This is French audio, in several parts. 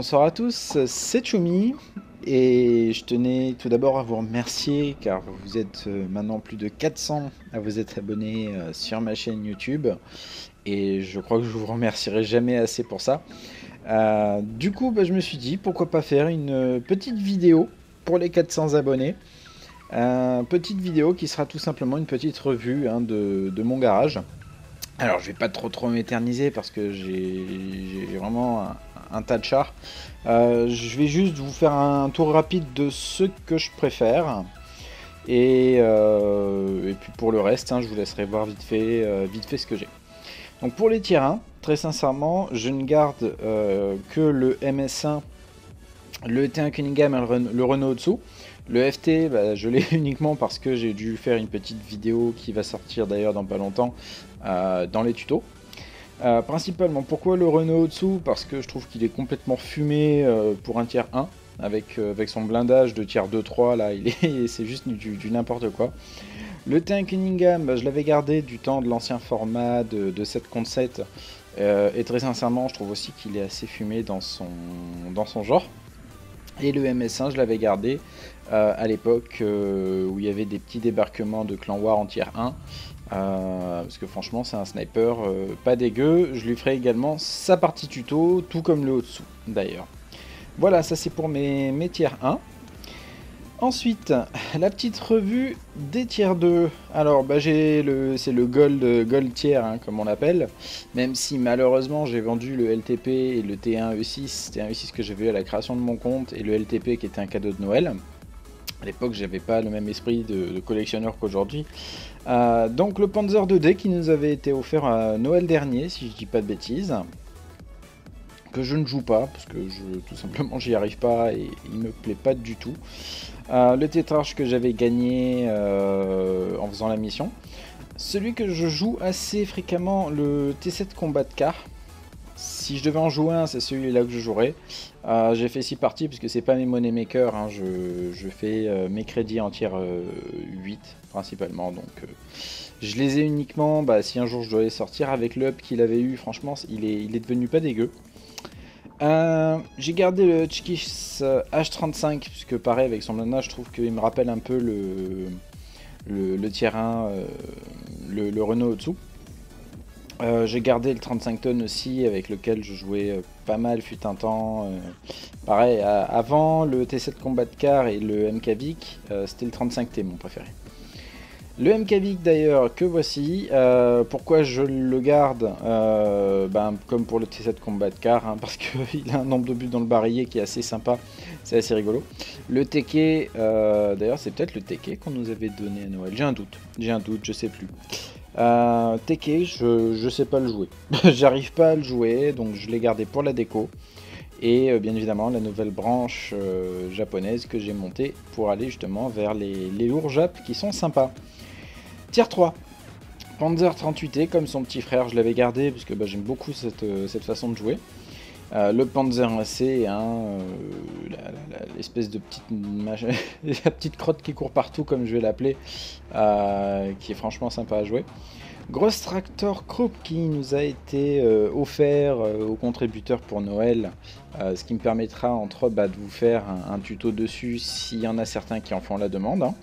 Bonsoir à tous, c'est Chumi et je tenais tout d'abord à vous remercier car vous êtes euh, maintenant plus de 400 à vous être abonnés euh, sur ma chaîne YouTube et je crois que je vous remercierai jamais assez pour ça. Euh, du coup, bah, je me suis dit pourquoi pas faire une petite vidéo pour les 400 abonnés. petite vidéo qui sera tout simplement une petite revue hein, de, de, mon garage. Alors, je vais pas trop trop m'éterniser parce que j'ai vraiment un, tas de chars. Euh, je vais juste vous faire un tour rapide de ce que je préfère. Et, euh, puis pour le reste, hein, je vous laisserai voir vite fait, euh, vite fait ce que j'ai. Donc pour les tiers 1, très sincèrement, je ne garde que le MS1, le T1 Cunningham et le Renault au-dessous. Le FT, bah, je l'ai uniquement parce que j'ai dû faire une petite vidéo qui va sortir d'ailleurs dans pas longtemps dans les tutos. Euh, principalement, pourquoi le Renault au-dessous? Parce que je trouve qu'il est complètement fumé euh, pour un tiers 1, avec, euh, avec son blindage de tiers 2-3, là, il est, c'est juste du, n'importe quoi. Le T1 Cunningham, bah, je l'avais gardé du temps de l'ancien format de, de 7 contre 7, et très sincèrement, je trouve aussi qu'il est assez fumé dans son, dans son genre. Et le MS1, je l'avais gardé à l'époque où il y avait des petits débarquements de clan War en tiers 1. Euh, parce que franchement c'est un sniper euh, pas dégueu. Je lui ferai également sa partie tuto, tout comme le haut-dessous d'ailleurs. Voilà, ça c'est pour mes, tiers 1. Ensuite, la petite revue des tiers 2. Alors, bah, j'ai le, c'est le gold, gold tier, hein, comme on l'appelle. Même si malheureusement j'ai vendu le LTP et le T1E6, T1E6 que j'avais eu à la création de mon compte, et le LTP qui était un cadeau de Noël. À l'époque, j'avais pas le même esprit de, collectionneur qu'aujourd'hui. Euh, donc le Panzer 2D qui nous avait été offert à Noël dernier, si je dis pas de bêtises. Que je ne joue pas, parce que je, tout simplement j'y arrive pas et il me plaît pas du tout. Euh, le tétrarche que j'avais gagné euh, en faisant la mission. Celui que je joue assez fréquemment, le T7 Combat Car. Si je devais en jouer un, c'est celui-là que je jouerais. Euh, j'ai fait 6 parties parce que c'est pas mes money makers, hein. je, fais euh, mes crédits en tiers 8 principalement. Donc je les ai uniquement bah, si un jour je dois sortir avec le up qu'il avait eu. Franchement, il est, il est devenu pas dégueu. Euh, j'ai gardé le Chikis H35 puisque pareil avec son blindage, je trouve qu'il me rappelle un peu le, le, tiers 1, le, le Renault au-dessous. Euh, j'ai gardé le 35 tonnes aussi, avec lequel je jouais euh, pas mal, fut un temps. Euh, pareil, avant le T7 Combat Car et le MKVIC, c'était le 35T mon préféré. Le MKVIC d'ailleurs, que voici. pourquoi je le garde ben, Comme pour le T7 Combat Car, hein, parce qu'il a un nombre de buts dans le barillet qui est assez sympa, c'est assez rigolo. Le TK, d'ailleurs, c'est peut-être le TK qu'on nous avait donné à Noël. J'ai un doute, j'ai un doute, je sais plus. Euh, Teke, je, ne sais pas le jouer. J'arrive pas à le jouer, donc je l'ai gardé pour la déco. Et euh, bien évidemment, la nouvelle branche euh, japonaise que j'ai montée pour aller justement vers les, lourds Jap qui sont sympas. Tier 3. Panzer 38T, comme son petit frère, je l'avais gardé parce que bah, j'aime beaucoup cette, façon de jouer. Le Panzer AC, hein, l'espèce de petite, la petite crotte qui court partout, comme je vais l'appeler, qui est franchement sympa à jouer. Grosse Tractor Croup qui nous a été euh, offert euh, aux contributeurs pour Noël, euh, ce qui me permettra entre autres bah, de vous faire un, tuto dessus s'il y en a certains qui en font la demande. Hein.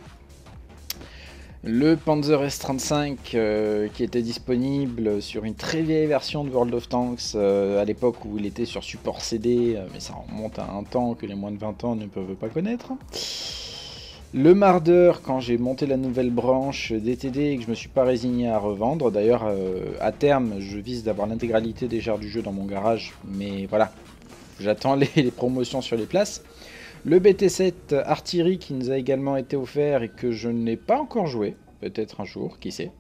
Le Panzer S35 qui était disponible sur une très vieille version de World of Tanks à l'époque où il était sur support CD, mais ça remonte à un temps que les moins de 20 ans ne peuvent pas connaître. Le mardeur, quand j'ai monté la nouvelle branche DTD et que je me suis pas résigné à revendre, d'ailleurs euh, à terme je vise d'avoir l'intégralité des genres du jeu dans mon garage, mais voilà, j'attends les, promotions sur les places. Le BT7 artillerie qui nous a également été offert et que je n'ai pas encore joué, peut-être un jour, qui sait.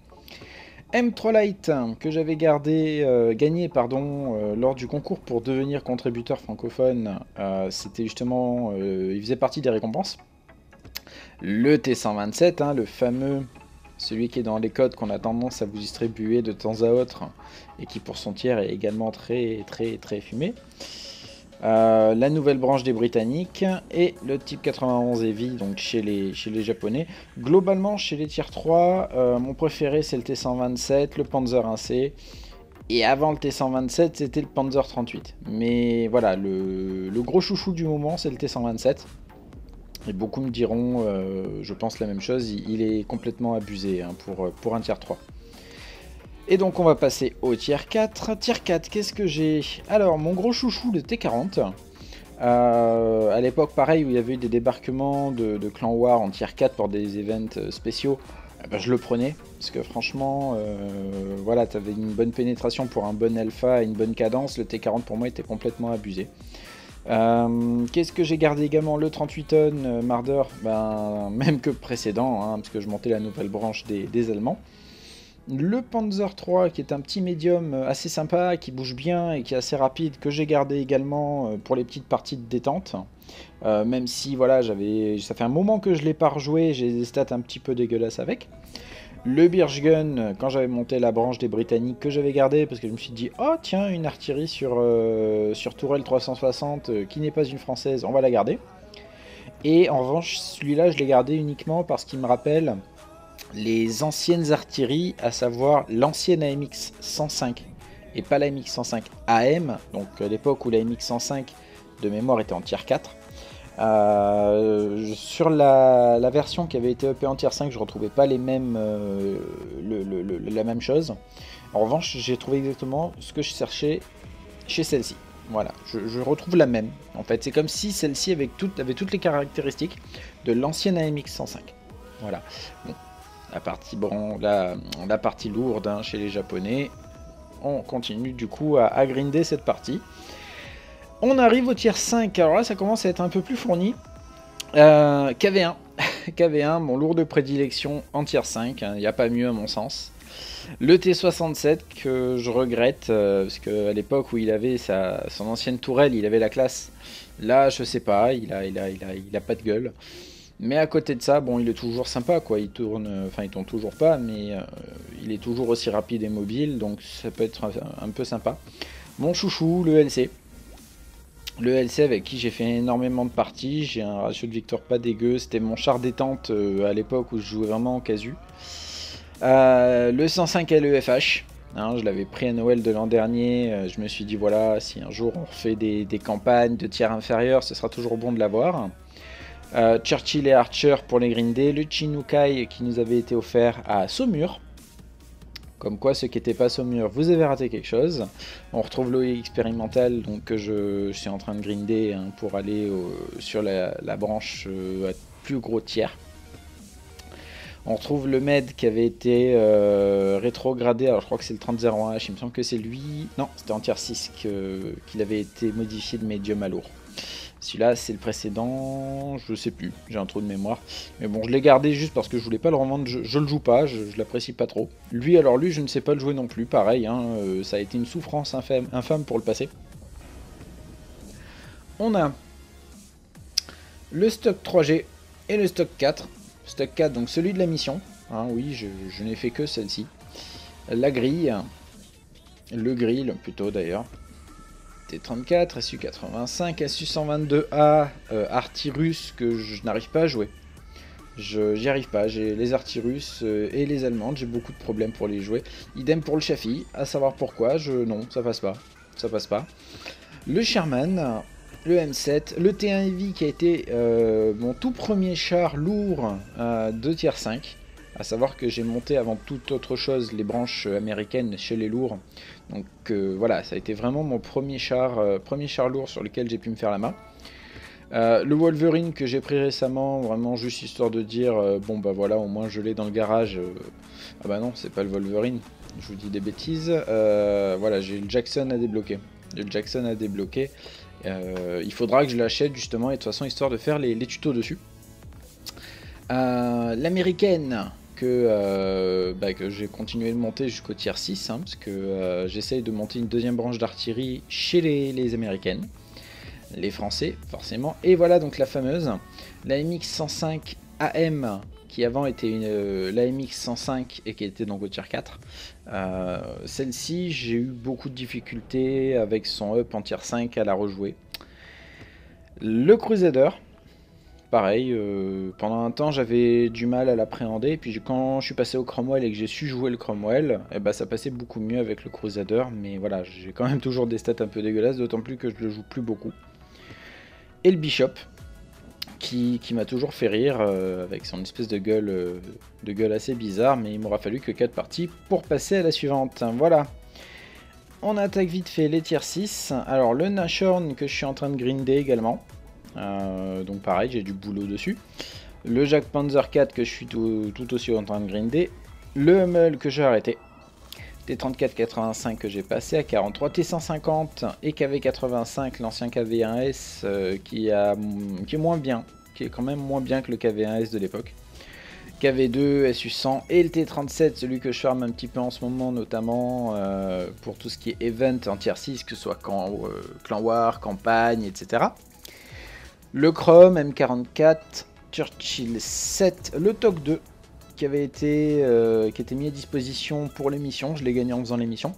M3 Light que j'avais gardé, euh, gagné pardon, euh, lors du concours pour devenir contributeur francophone, c'était justement, il faisait partie des récompenses. Le T127, hein, le fameux, celui qui est dans les codes qu'on a tendance à vous distribuer de temps à autre et qui pour son tiers est également très très très fumé. Euh, la nouvelle branche des Britanniques et le type 91 Heavy donc chez les, Japonais. Globalement chez les tiers 3, euh, mon préféré c'est le T127, le Panzer 1C Et avant le T127, c'était le Panzer 38. Mais voilà, le, gros chouchou du moment, c'est le T127. Et beaucoup me diront, euh, je pense la même chose, il, est complètement abusé hein, pour, pour un tier 3. Et donc on va passer au tier 4. Tier 4, qu'est-ce que j'ai? Alors, mon gros chouchou, le T40. Euh, à l'époque, pareil, où il y avait eu des débarquements de, clan War en tier 4 pour des events spéciaux, eh ben, je le prenais. Parce que franchement, euh, voilà, tu avais une bonne pénétration pour un bon alpha et une bonne cadence. Le T40 pour moi était complètement abusé. Euh, qu'est-ce que j'ai gardé également? Le 38 tonnes euh, Marder, ben, même que précédent, hein, parce que je montais la nouvelle branche des, Allemands. Le Panzer 3 qui est un petit médium assez sympa, qui bouge bien et qui est assez rapide, que j'ai gardé également pour les petites parties de détente. même si voilà, j'avais, ça fait un moment que je l'ai pas rejoué, j'ai des stats un petit peu dégueulasses avec. Le Birchgun, quand j'avais monté la branche des Britanniques que j'avais gardé parce que je me suis dit oh tiens une artillerie sur, euh, Tourelle 360 euh, qui n'est pas une française, on va la garder. Et en revanche celui-là je l'ai gardé uniquement parce qu'il me rappelle les anciennes artilleries, à savoir l'ancienne AMX 105 et pas la AMX 105 AM, donc à l'époque où la AMX 105 de mémoire était en tier 4. Euh, sur la, version qui avait été upée en tier 5, je retrouvais pas les mêmes, euh, la même chose. En revanche, j'ai trouvé exactement ce que je cherchais chez celle-ci. Voilà, je, retrouve la même. En fait, c'est comme si celle-ci avait, avait toutes les caractéristiques de l'ancienne AMX 105. Voilà. La partie, la, partie lourde hein, chez les Japonais. On continue du coup à, grinder cette partie. On arrive au tiers 5, alors là ça commence à être un peu plus fourni. Euh, KV1, KV1, mon lourd de prédilection en tiers 5, il n'y a pas mieux à mon sens. Le T67 que je regrette, euh, parce qu'à l'époque où il avait son ancienne tourelle, il avait la classe. Là, je sais pas, il a, il il a, il a pas de gueule. Mais à côté de ça, bon, il est toujours sympa, quoi. Il tourne, enfin, il tourne toujours pas, mais euh, il est toujours aussi rapide et mobile, donc ça peut être un peu sympa. Mon chouchou, le LC. Le LC avec qui j'ai fait énormément de parties, j'ai un ratio de victoire pas dégueu, c'était mon char détente euh, à l'époque où je jouais vraiment en casu. Euh, le 105 LEFH, hein, je l'avais pris à Noël de l'an dernier, je me suis dit voilà, si un jour on fait des, campagnes de tiers inférieurs, ce sera toujours bon de l'avoir. Churchill et Archer pour les Green Day, le Chinukai qui nous avait été offert à Saumur, comme quoi, ceux qui n'étaient pas Saumur, vous avez raté quelque chose. On retrouve l'OE expérimental, donc que je, suis en train de grinder hein, pour aller sur la, branche euh, à plus gros tiers. On retrouve le med qui avait été euh, rétrogradé, alors je crois que c'est le 3001H, il me semble que c'est lui. Non, c'était en tier 6 qu'il avait été modifié de médium à lourd. Celui-là, c'est le précédent, je sais plus, j'ai un trou de mémoire. Mais bon, je l'ai gardé juste parce que je voulais pas le revendre, je, le joue pas, je, l'apprécie pas trop. Lui, alors lui, je ne sais pas le jouer non plus, pareil, hein, euh, ça a été une souffrance infâme, pour le passer. On a le stock 3G et le stock 4. Stock 4, donc celui de la mission. Hein, oui, je, je n'ai fait que celle-ci. La grille, le grill plutôt d'ailleurs. T34, SU85, SU122A, euh, que je n'arrive pas à jouer. J'y arrive pas, j'ai les Artirus euh, et les Allemandes, j'ai beaucoup de problèmes pour les jouer. Idem pour le Chafi, à savoir pourquoi, je non, ça passe pas. Ça passe pas. Le Sherman, le M7, le T1 Heavy qui a été euh, mon tout premier char lourd de tier 5. À savoir que j'ai monté avant toute autre chose les branches américaines chez les lourds. Donc euh, voilà, ça a été vraiment mon premier char, euh, premier char lourd sur lequel j'ai pu me faire la main. Euh, le Wolverine que j'ai pris récemment, vraiment juste histoire de dire, bon bah voilà, au moins je l'ai dans le garage. ah bah non, c'est pas le Wolverine, je vous dis des bêtises. voilà, j'ai le Jackson à débloquer. Le Jackson à débloquer. il faudra que je l'achète justement, et de toute façon, histoire de faire les tutos dessus. L'américaine, euh, bah, que, j'ai continué de monter jusqu'au tier 6, hein, parce que euh, j'essaye de monter une deuxième branche d'artillerie chez les, américaines, les français forcément, et voilà donc la fameuse, la MX 105 AM, qui avant était une, euh, la MX 105 et qui était donc au tier 4. Celle-ci, j'ai eu beaucoup de difficultés avec son up en tier 5 à la rejouer. Le Crusader, pareil, euh, pendant un temps j'avais du mal à l'appréhender, puis quand je suis passé au Cromwell et que j'ai su jouer le Cromwell, eh ben, ça passait beaucoup mieux avec le Crusader, mais voilà, j'ai quand même toujours des stats un peu dégueulasses, d'autant plus que je le joue plus beaucoup. Et le Bishop, qui, m'a toujours fait rire, euh, avec son espèce de gueule, euh, de gueule assez bizarre, mais il m'aura fallu que 4 parties pour passer à la suivante. Voilà. On attaque vite fait les tiers 6. Alors le Nashorn que je suis en train de grinder également. Euh, donc pareil, j'ai du boulot dessus. Le Jack Panzer 4 que je suis tout, aussi en train de grinder. Le Hummel que j'ai arrêté. T3485 que j'ai passé à 43. T150 et KV85, l'ancien KV1S euh, qui, est moins bien. Qui est quand même moins bien que le KV1S de l'époque. KV2, SU100 et le T37, celui que je farme un petit peu en ce moment, notamment euh, pour tout ce qui est event en tier 6, que ce soit clan War, campagne, etc. Le Chrome M44, Churchill 7, le TOC 2 qui avait été euh, qui était mis à disposition pour l'émission, je l'ai gagné en faisant l'émission.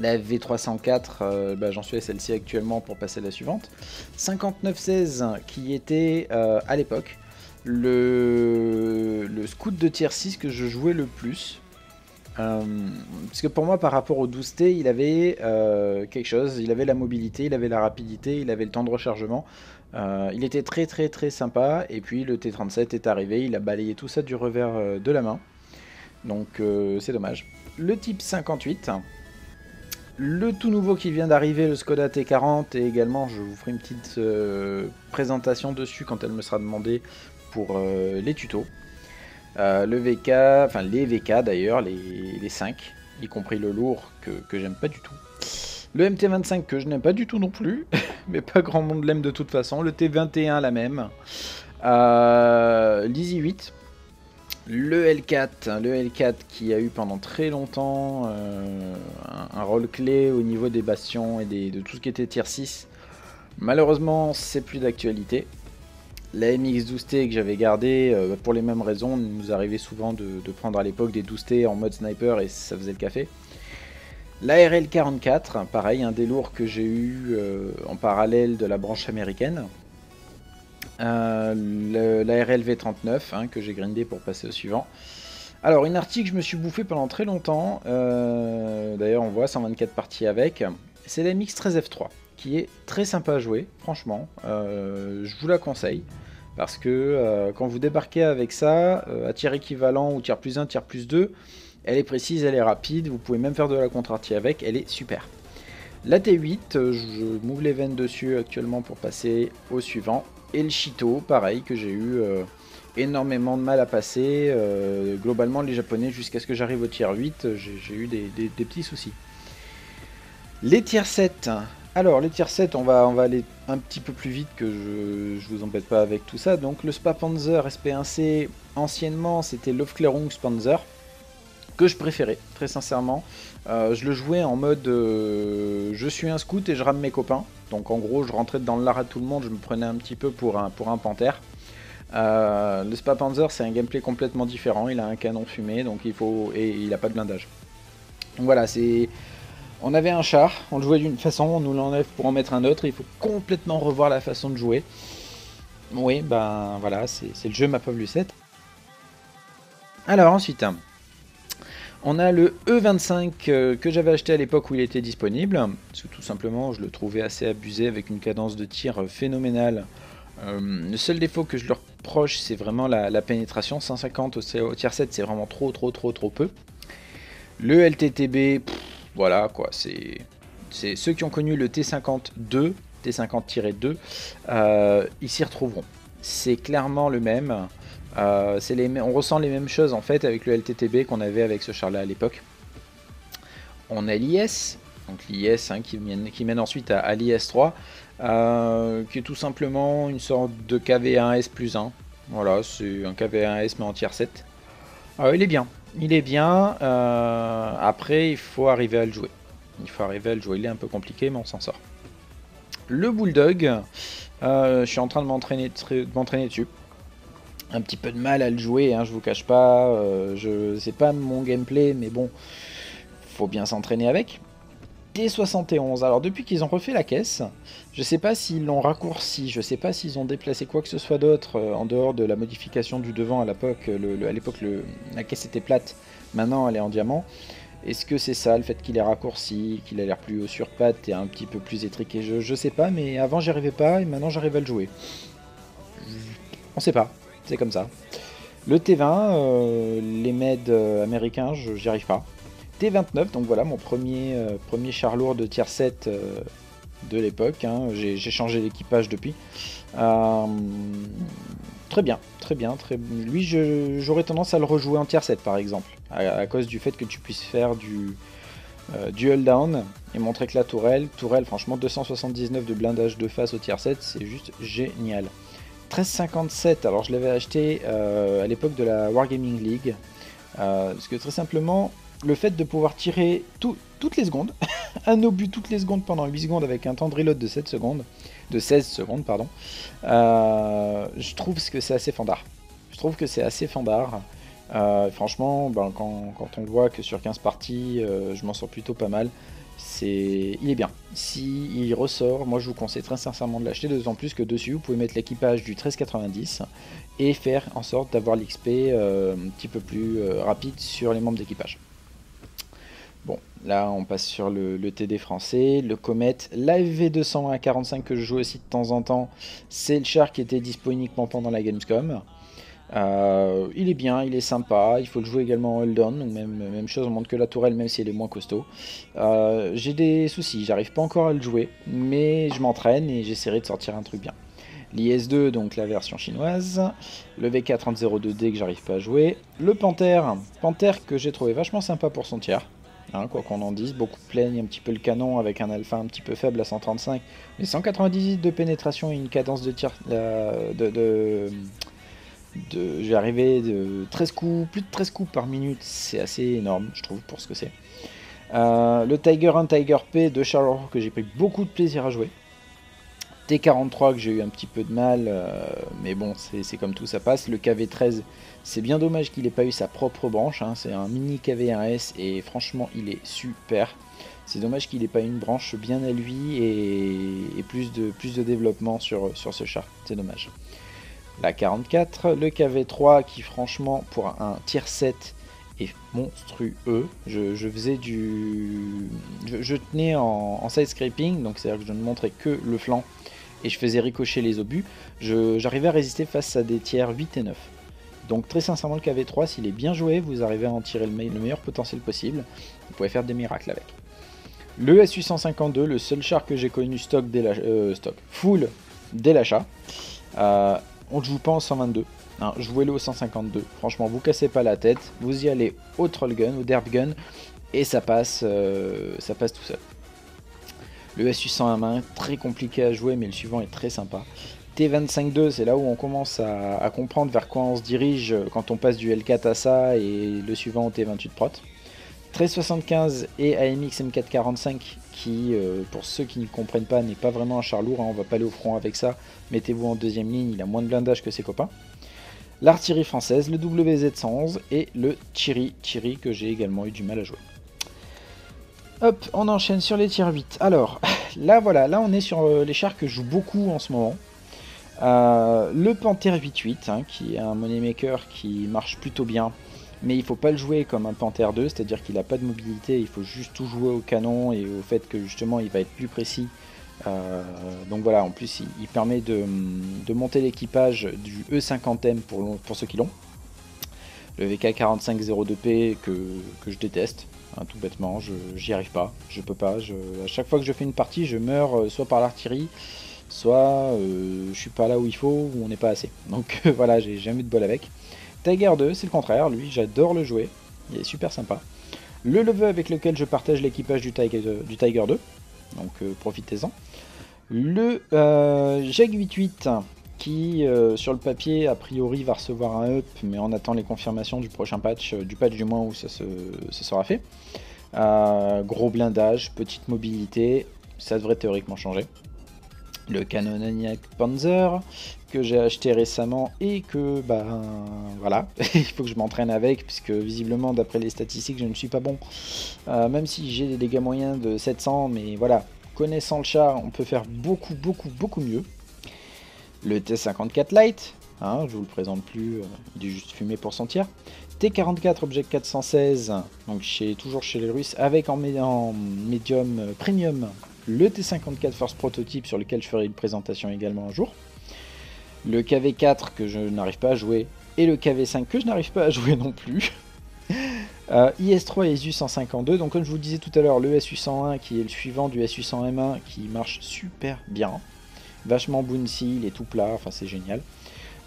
La V304, euh, bah, j'en suis à celle-ci actuellement pour passer à la suivante. 5916 qui était euh, à l'époque le, le scout de tier 6 que je jouais le plus. parce que pour moi, par rapport au 12T, il avait quelque chose. Il avait la mobilité, il avait la rapidité, il avait le temps de rechargement. Euh, il était très très très sympa et puis le T37 est arrivé, il a balayé tout ça du revers euh, de la main. Donc euh, c'est dommage. Le type 58, le tout nouveau qui vient d'arriver, le Skoda T40 et également je vous ferai une petite présentation dessus quand elle me sera demandée pour les tutos. le VK, enfin les VK d'ailleurs, les, les, 5, y compris le lourd que, que j'aime pas du tout. Le MT25 que je n'aime pas du tout non plus, mais pas grand monde l'aime de toute façon. Le T21 la même. Euh, L'Easy 8. Le L4, le L4 qui a eu pendant très longtemps euh, un, rôle clé au niveau des bastions et de tout ce qui était tier 6. Malheureusement, c'est plus d'actualité. La MX12T que j'avais gardée euh, pour les mêmes raisons, nous arrivait souvent de, de prendre à l'époque des 12T en mode sniper et ça faisait le café. L'ARL 44, pareil, un des lourds que j'ai eu euh, en parallèle de la branche américaine. Euh, L'ARL V39 hein, que j'ai grindé pour passer au suivant. Alors une article que je me suis bouffé pendant très longtemps, euh, d'ailleurs on voit 124 parties avec, c'est la MX13F3 qui est très sympa à jouer, franchement, je vous la conseille. Parce que quand vous débarquez avec ça, à tir équivalent ou tir plus 1, tir plus 2, elle est précise, elle est rapide, vous pouvez même faire de la contre-artie avec, elle est super. La T8, euh, je m'ouvre les veines dessus actuellement pour passer au suivant. Et le Chito, pareil, que j'ai eu euh, énormément de mal à passer. Euh, globalement, les Japonais, jusqu'à ce que j'arrive au tier 8, j'ai eu des, petits soucis. Les tiers 7. Alors, les tiers 7, on va, on va aller un petit peu plus vite que je, je vous embête pas avec tout ça. Donc, le Spa Panzer SP1C, anciennement, c'était l'Ofklärung Panzer que je préférais, très sincèrement. Euh, je le jouais en mode euh, je suis un scout et je rame mes copains. Donc en gros, je rentrais dans le lard à tout le monde, je me prenais un petit peu pour un, pour un panthère. Euh, le Spa Panzer, c'est un gameplay complètement différent. Il a un canon fumé, donc il faut et il a pas de blindage. Voilà, c'est on avait un char, on le jouait d'une façon, on nous l'enlève pour en mettre un autre. Il faut complètement revoir la façon de jouer. Oui, ben voilà, c'est le jeu ma pauvre Lucette. Alors ensuite, on a le E25 euh, que j'avais acheté à l'époque où il était disponible, parce que tout simplement je le trouvais assez abusé avec une cadence de tir phénoménale. Euh, le seul défaut que je leur reproche c'est vraiment la, pénétration, 150 au, tier 7 c'est vraiment trop trop trop trop peu. Le LTTB, voilà quoi, c'est ceux qui ont connu le T52, T50-2, euh, ils s'y retrouveront. C'est clairement le même. Euh, on ressent les mêmes choses en fait avec le LTTB qu'on avait avec ce char-là à l'époque. On a l'IS, donc l'IS hein, qui, mène, ensuite à, l'IS-3, euh, qui est tout simplement une sorte de KV1S plus 1. Voilà, c'est un KV1S mais en tier 7. Euh, il est bien, il est bien. après, il faut arriver à le jouer. Il faut arriver à le jouer. Il est un peu compliqué, mais on s'en sort. Le Bulldog, je suis en train de m'entraîner dessus un petit peu de mal à le jouer, hein, je vous cache pas. Euh, je sais pas mon gameplay, mais bon, faut bien s'entraîner avec. T71. Alors depuis qu'ils ont refait la caisse, je sais pas s'ils l'ont raccourci, je sais pas s'ils ont déplacé quoi que ce soit d'autre euh, en dehors de la modification du devant à l'époque. Le, à l'époque, la caisse était plate, maintenant elle est en diamant. Est-ce que c'est ça, le fait qu'il est raccourci, qu'il a l'air plus haut sur patte et un petit peu plus étriqué je, je sais pas, mais avant j'y arrivais pas et maintenant j'arrive à le jouer. On sait pas, c'est comme ça. Le T20, euh, les MED euh, américains, j'y arrive pas. T29, donc voilà mon premier, euh, premier char lourd de tier 7 de l'époque. Hein. J'ai changé l'équipage depuis. très bien, très bien. Très... Lui, j'aurais tendance à le rejouer en tier 7 par exemple, à, cause du fait que tu puisses faire du, dual down et montrer que la tourelle, tourelle franchement 279 de blindage de face au tier 7, c'est juste génial. 1357, alors je l'avais acheté euh, à l'époque de la Wargaming League. Euh, parce que très simplement, le fait de pouvoir tirer toutes les secondes, un obus toutes les secondes pendant 8 secondes avec un temps de reload de 7 secondes, de 16 secondes, pardon, euh, je trouve que c'est assez fandard. Je trouve que c'est assez fandard. franchement, ben, quand, on voit que sur 15 parties, je m'en sors plutôt pas mal il est bien. Si il ressort, moi je vous conseille très sincèrement de l'acheter, d'autant plus que dessus vous pouvez mettre l'équipage du 1390 et faire en sorte d'avoir l'XP euh, un petit peu plus euh, rapide sur les membres d'équipage. Bon, là on passe sur le, TD français, le Comet, v 200 à 45 que je joue aussi de temps en temps, c'est le char qui était disponible uniquement pendant la Gamescom. Euh, il est bien, il est sympa, il faut le jouer également en hold donc même, même chose, on montre que la tourelle même si elle est moins costaud. Euh, j'ai des soucis, j'arrive pas encore à le jouer, mais je m'entraîne et j'essaierai de sortir un truc bien. L'IS2, donc la version chinoise, le VK3002D que j'arrive pas à jouer, le Panther, Panther que j'ai trouvé vachement sympa pour son tiers, hein, quoi qu'on en dise, beaucoup plaignent un petit peu le canon avec un alpha un petit peu faible à 135, mais 198 de pénétration et une cadence de tir euh, de j'ai arrivé de 13 coups, plus de 13 coups par minute, c'est assez énorme, je trouve, pour ce que c'est. Euh, le Tiger 1 Tiger P de Charles que j'ai pris beaucoup de plaisir à jouer. T43 que j'ai eu un petit peu de mal, euh, mais bon, c'est comme tout, ça passe. Le KV13, c'est bien dommage qu'il n'ait pas eu sa propre branche, hein. c'est un mini KV1S et franchement, il est super. C'est dommage qu'il n'ait pas une branche bien à lui et, plus, de, développement sur, ce chat, c'est dommage la 44, le KV3 qui franchement pour un tier 7 est monstrueux. Je, faisais du... Je, tenais en, side scraping, donc c'est-à-dire que je ne montrais que le flanc et je faisais ricocher les obus. J'arrivais à résister face à des tiers 8 et 9. Donc très sincèrement le KV3, s'il est bien joué, vous arrivez à en tirer le, meilleur potentiel possible. Vous pouvez faire des miracles avec. Le S852, le seul char que j'ai connu stock, dès euh, stock full dès l'achat. Euh, on ne joue pas en 122. Hein, Jouez-le au 152. Franchement, vous cassez pas la tête. Vous y allez au troll gun, au dirt gun, et ça passe, euh, ça passe tout seul. Le SU-100 à main, très compliqué à jouer, mais le suivant est très sympa. T25-2, c'est là où on commence à, comprendre vers quoi on se dirige quand on passe du L4 à ça et le suivant au T28 Prot. 1375 et AMX M445 qui, euh, pour ceux qui ne comprennent pas, n'est pas vraiment un char lourd, hein, on va pas aller au front avec ça, mettez-vous en deuxième ligne, il a moins de blindage que ses copains. L'artillerie française, le WZ-111 et le Thierry, Thierry que j'ai également eu du mal à jouer. Hop, on enchaîne sur les tirs 8. Alors, là voilà, là on est sur euh, les chars que je joue beaucoup en ce moment. Euh, le Panther 8-8, hein, qui est un moneymaker qui marche plutôt bien mais il faut pas le jouer comme un Panther 2, c'est-à-dire qu'il n'a pas de mobilité, il faut juste tout jouer au canon et au fait que justement il va être plus précis. Euh, donc voilà, en plus il, permet de, monter l'équipage du E50M pour, pour ceux qui l'ont. Le VK4502P que, que je déteste, hein, tout bêtement, j'y arrive pas, je peux pas. à chaque fois que je fais une partie, je meurs euh, soit par l'artillerie, soit euh, je suis pas là où il faut, ou on n'est pas assez. Donc voilà, j'ai jamais de bol avec. Tiger 2, c'est le contraire, lui j'adore le jouer, il est super sympa. Le level avec lequel je partage l'équipage du, Tiger 2, donc euh, profitez-en. Le euh, Jeg 88 qui euh, sur le papier a priori va recevoir un up mais on attend les confirmations du prochain patch, du patch du mois où ça, se, sera fait. gros blindage, petite mobilité, ça devrait théoriquement changer. le Canoniac Panzer que j'ai acheté récemment et que bah voilà il faut que je m'entraîne avec puisque visiblement d'après les statistiques je ne suis pas bon. Euh, même si j'ai des dégâts moyens de 700 mais voilà connaissant le char on peut faire beaucoup beaucoup beaucoup mieux. Le T54 Light hein, je vous le présente plus euh, il est juste fumé pour sentir. T44 Object 416 donc chez, toujours chez les Russes avec en, médium euh, premium le T54 Force Prototype sur lequel je ferai une présentation également un jour, le KV4 que je n'arrive pas à jouer, et le KV5 que je n'arrive pas à jouer non plus. Euh, IS-3 et SU-152, donc comme je vous disais tout à l'heure, le SU-101 qui est le suivant du SU-100M1 qui marche super bien, vachement bouncy, il est tout plat, enfin c'est génial.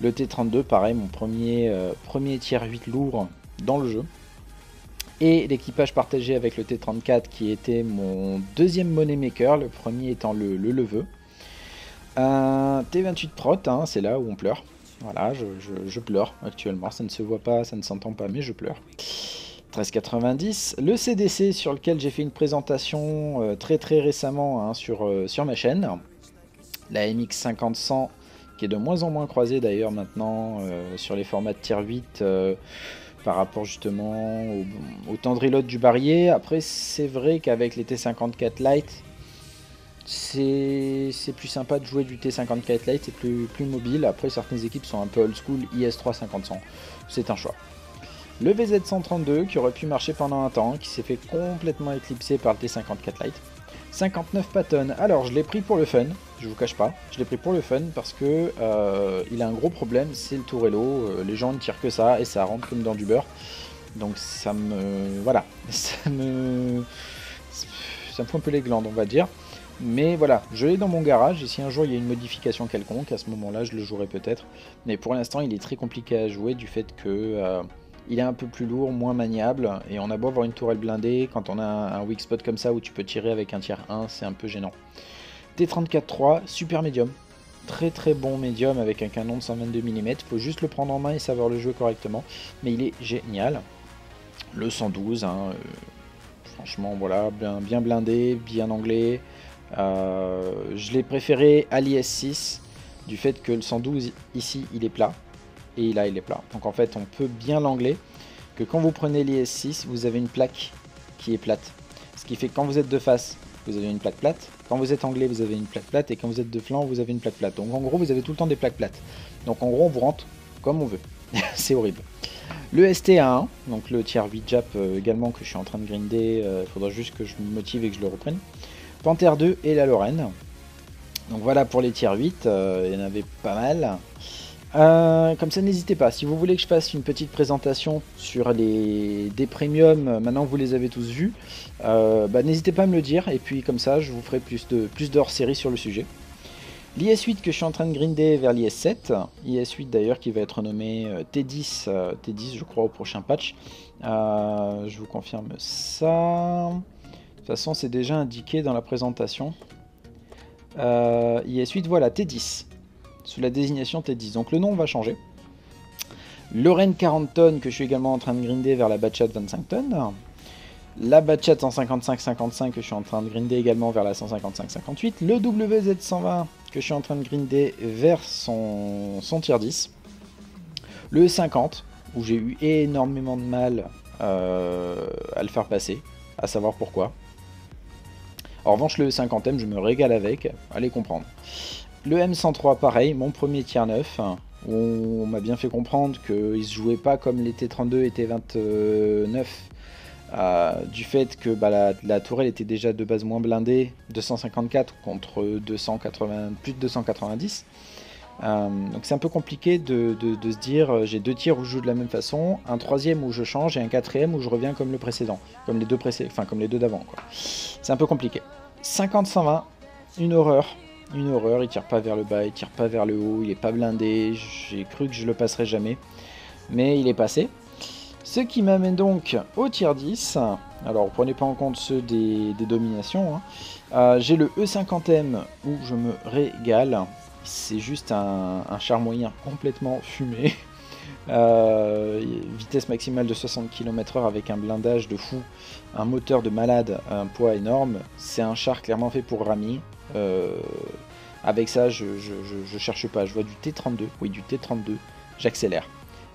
Le T32, pareil, mon premier, euh, premier tier 8 lourd dans le jeu et l'équipage partagé avec le T34 qui était mon deuxième money maker, le premier étant le, le leveux. Un T28 Prot, hein, c'est là où on pleure. Voilà, je, pleure actuellement, ça ne se voit pas, ça ne s'entend pas, mais je pleure. 1390, le CDC sur lequel j'ai fait une présentation euh, très très récemment hein, sur, euh, sur ma chaîne. La MX 50 qui est de moins en moins croisée d'ailleurs maintenant euh, sur les formats de tier 8 par rapport justement au, temps de reload du barillet. Après, c'est vrai qu'avec les T54 Lite, c'est plus sympa de jouer du T54 Lite, c'est plus, mobile. Après, certaines équipes sont un peu old school, IS-3 50 c'est un choix. Le VZ132 qui aurait pu marcher pendant un temps, qui s'est fait complètement éclipser par le T54 Lite. 59 patons. Alors, je l'ai pris pour le fun, je vous cache pas. Je l'ai pris pour le fun parce que euh, il a un gros problème, c'est le tourello. Euh, les gens ne tirent que ça et ça rentre comme dans du beurre. Donc ça me... Voilà. Ça me... Ça me fout un peu les glandes, on va dire. Mais voilà, je l'ai dans mon garage et si un jour il y a une modification quelconque, à ce moment-là, je le jouerai peut-être. Mais pour l'instant, il est très compliqué à jouer du fait que... Euh, il est un peu plus lourd, moins maniable, et on a beau avoir une tourelle blindée, quand on a un weak spot comme ça où tu peux tirer avec un tiers 1, c'est un peu gênant. T34-3, super médium, très très bon médium avec un canon de 122 mm, faut juste le prendre en main et savoir le jouer correctement, mais il est génial. Le 112, hein, euh, franchement voilà, bien, bien, blindé, bien anglais, je l'ai préféré à l'IS6, du fait que le 112 ici il est plat, et là il est plat. Donc en fait on peut bien l'angler que quand vous prenez l'IS6 vous avez une plaque qui est plate. Ce qui fait que quand vous êtes de face vous avez une plaque plate, quand vous êtes anglais vous avez une plaque plate et quand vous êtes de flanc vous avez une plaque plate. Donc en gros vous avez tout le temps des plaques plates. Donc en gros on vous rentre comme on veut. C'est horrible. Le ST1, donc le tier 8 Jap euh, également que je suis en train de grinder, il euh, faudra juste que je me motive et que je le reprenne. Panther 2 et la Lorraine. Donc voilà pour les tiers 8, euh, il y en avait pas mal. Euh, comme ça, n'hésitez pas. Si vous voulez que je fasse une petite présentation sur les des premiums, maintenant que vous les avez tous vus, euh, bah, n'hésitez pas à me le dire. Et puis comme ça, je vous ferai plus de plus d'hors série sur le sujet. L'IS8 que je suis en train de grinder vers l'IS7, IS8 d'ailleurs qui va être nommé euh, T10, T10 je crois au prochain patch. je vous confirme ça. De toute façon, c'est déjà indiqué dans la présentation. IS8, voilà, T10 sous la désignation T10. Donc le nom va changer. Lorraine 40 tonnes que je suis également en train de grinder vers la Batchat 25 tonnes. La Batchat 155-55 que je suis en train de grinder également vers la 155-58. Le WZ120 que je suis en train de grinder vers son, son tier 10. Le 50 où j'ai eu énormément de mal euh, à le faire passer, à savoir pourquoi. En revanche, le 50M, je me régale avec, allez comprendre. Le M103, pareil, mon premier tiers 9, où on m'a bien fait comprendre qu'il se jouait pas comme les T32 et T29, euh, du fait que bah, la, tourelle était déjà de base moins blindée, 254 contre 280, plus de 290. Euh, donc c'est un peu compliqué de, se dire euh, j'ai deux tirs où je joue de la même façon, un troisième où je change et un quatrième où je reviens comme le précédent, comme les deux précédents, enfin comme les deux d'avant. C'est un peu compliqué. 50-120, une horreur une horreur, il tire pas vers le bas, il tire pas vers le haut, il est pas blindé, j'ai cru que je le passerais jamais, mais il est passé. Ce qui m'amène donc au tier 10, alors prenez pas en compte ceux des, dominations, hein. euh, j'ai le E50M où je me régale, c'est juste un, char moyen complètement fumé, euh, vitesse maximale de 60 km/h avec un blindage de fou, un moteur de malade, un poids énorme, c'est un char clairement fait pour Rami, euh, Avec ça, je, je, cherche pas. Je vois du T32. Oui, du T32. J'accélère.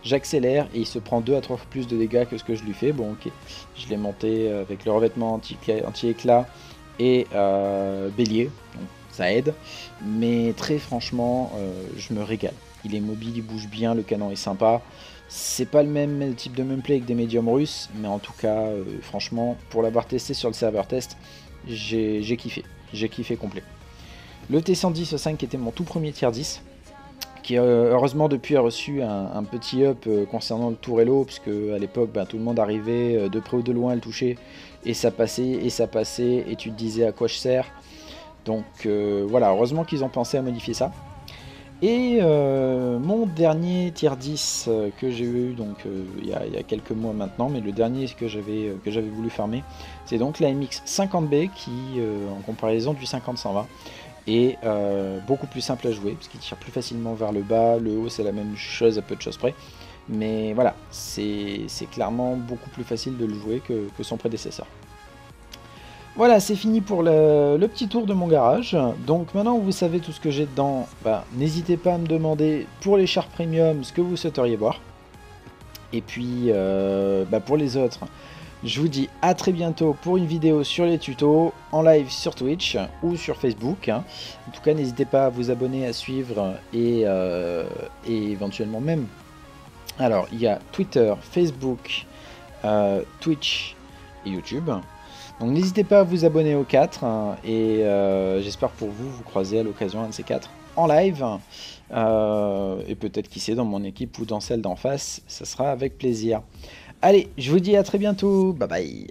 J'accélère et il se prend 2 à 3 fois plus de dégâts que ce que je lui fais. Bon, ok. Je l'ai monté avec le revêtement anti-éclat et euh, bélier. Aide. Mais très franchement, euh, je me régale. Il est mobile, il bouge bien, le canon est sympa. C'est pas le même type de gameplay que des médiums russes, mais en tout cas, euh, franchement, pour l'avoir testé sur le serveur test, j'ai kiffé. J'ai kiffé complet. Le T110 qui était mon tout premier tier 10, qui euh, heureusement depuis a reçu un, petit up concernant le Tourello, puisque à l'époque ben, tout le monde arrivait de près ou de loin à le toucher, et ça passait, et ça passait, et tu te disais à quoi je sers. Donc voilà, heureusement qu'ils ont pensé à modifier ça. Et euh, mon dernier tier 10 euh, que j'ai eu donc euh, il, y a, quelques mois maintenant, mais le dernier que j'avais que voulu farmer, c'est donc la MX 50B qui, en comparaison du 50-120, est beaucoup plus simple à jouer parce qu'il tire plus facilement vers le bas. Le haut c'est la même chose à peu de choses près, mais voilà, c'est clairement beaucoup plus facile de le jouer que son prédécesseur. Voilà, c'est fini pour le, petit tour de mon garage. Donc maintenant vous savez tout ce que j'ai dedans, bah, n'hésitez pas à me demander pour les chars premium ce que vous souhaiteriez voir. Et puis euh, bah, pour les autres, je vous dis à très bientôt pour une vidéo sur les tutos en live sur Twitch ou sur Facebook. En tout cas, n'hésitez pas à vous abonner, à suivre et, euh, éventuellement même. Alors, il y a Twitter, Facebook, euh, Twitch et YouTube. Donc n'hésitez pas à vous abonner aux 4 hein, et euh, j'espère pour vous vous croiser à l'occasion un de ces 4 en live. Euh, et peut-être qui sait dans mon équipe ou dans celle d'en face, ça sera avec plaisir. Allez, je vous dis à très bientôt, bye bye